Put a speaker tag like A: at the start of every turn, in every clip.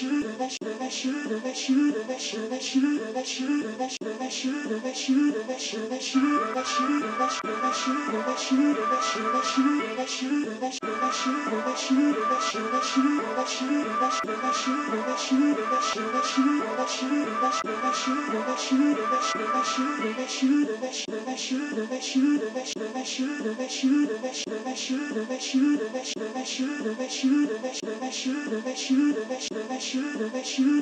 A: you, that you you.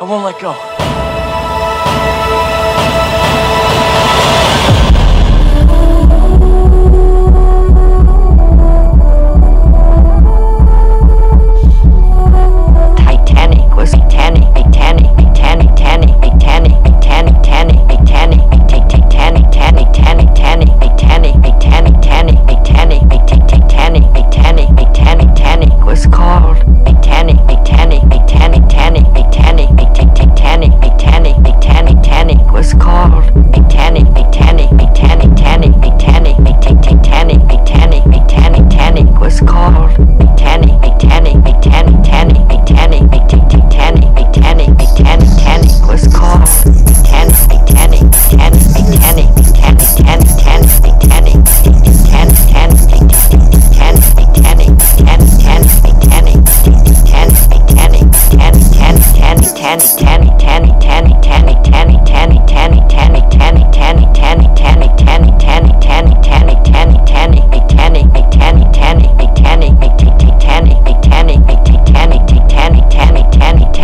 A: I won't let go.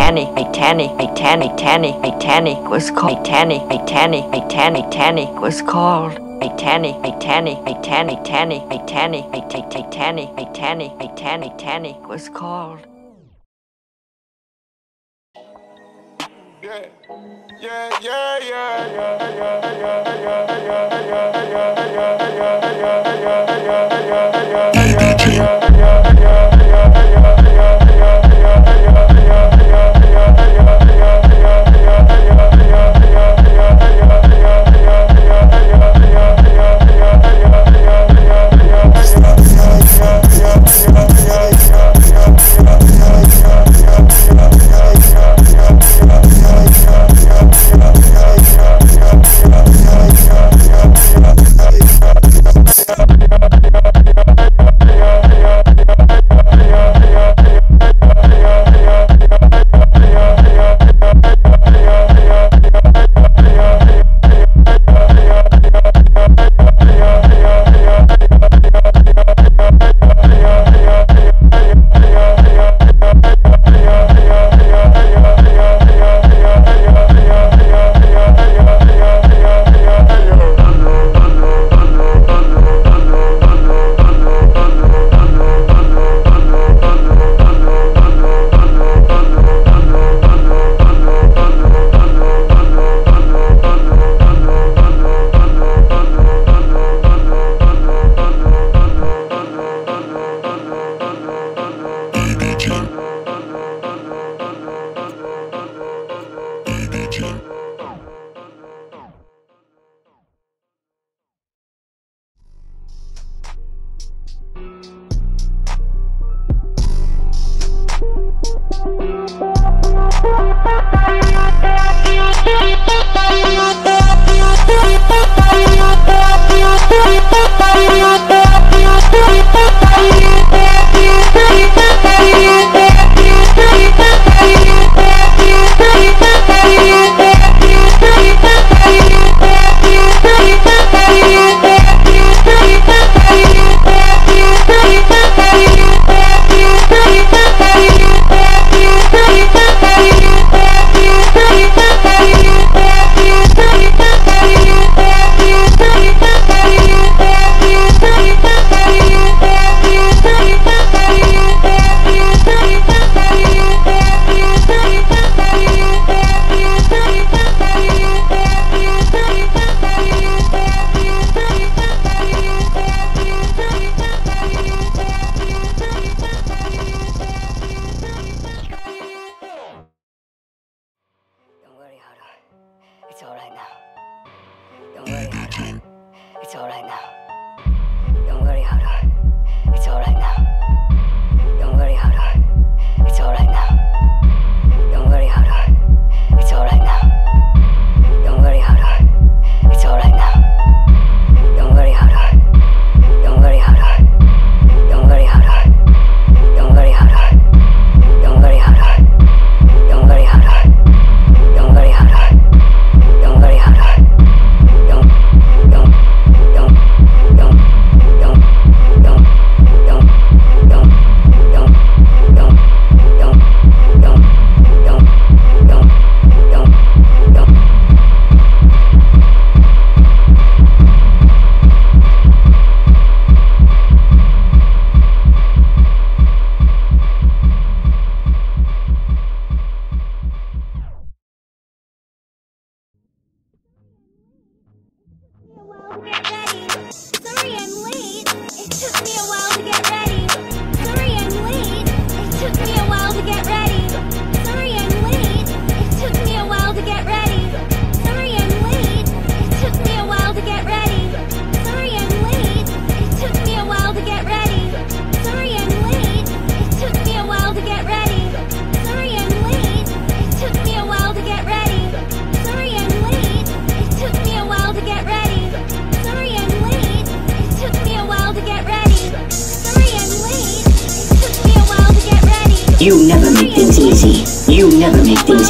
B: Titanic, Titanic, Titanic, Titanic, Titanic was called Titanic, Titanic, Titanic, Titanic was called Titanic, Titanic, Titanic, Titanic, Titanic, Titanic, Titanic, Titanic, Titanic was called.
C: Yeah, yeah, yeah, yeah, yeah, yeah, yeah, yeah, yeah, yeah, yeah, yeah, yeah, yeah.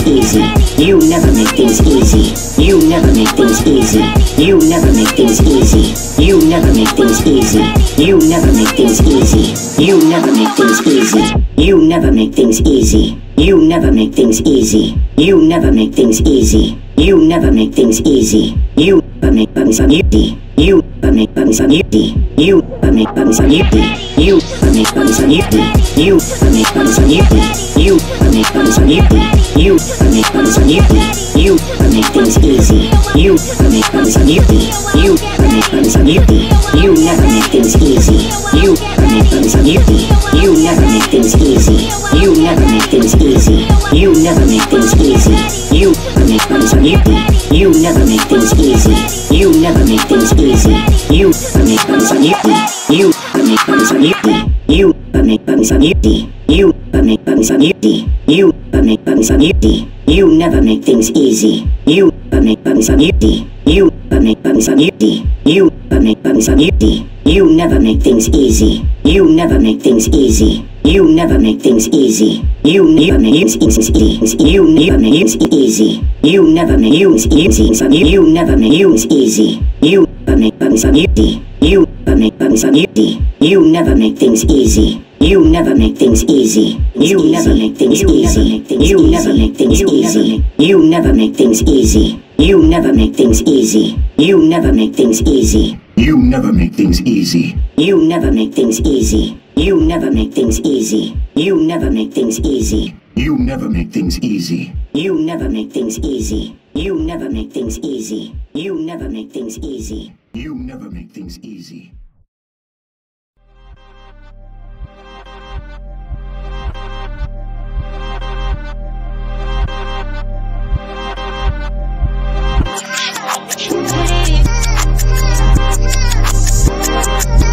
B: Easy. You never make things easy. You never make things easy. You never make things easy. You never make things easy. You never make things easy. You never make things easy. You never make things easy. You never make things easy. You never make things easy. You never make things easy. You make things easy. You make things easy. You make things easy. You make things easy. You make things easy. You make things easy. You make things nifty. You make things easy. You make things nifty. You make things nifty. You never make things easy. You make things nifty. You never make things easy. You never make things easy. You never make things easy. You make things nifty. You never make things easy. You never make things easy. You make things nifty. You make things nifty. You make things nifty. You make things nifty. You make things easy. You never make things easy. You never make things easy. You never make things easy. You never make things easy. You never make things easy. You never make things easy. You never make things easy. You never make things easy. You never make things easy. You never make things easy. You never make things easy. You never make things easy. You never make things easy. You never make things easy. You never make things easy. You never make things easy. You never make things easy. You never make things easy. You never make things easy. You never make things easy. You never make things easy.
C: You never make things easy.
B: You never make things easy. You never make things easy. You never make things easy.
C: You never make things easy.
B: You never make things easy. You never make things easy. You never make things easy.
D: Thank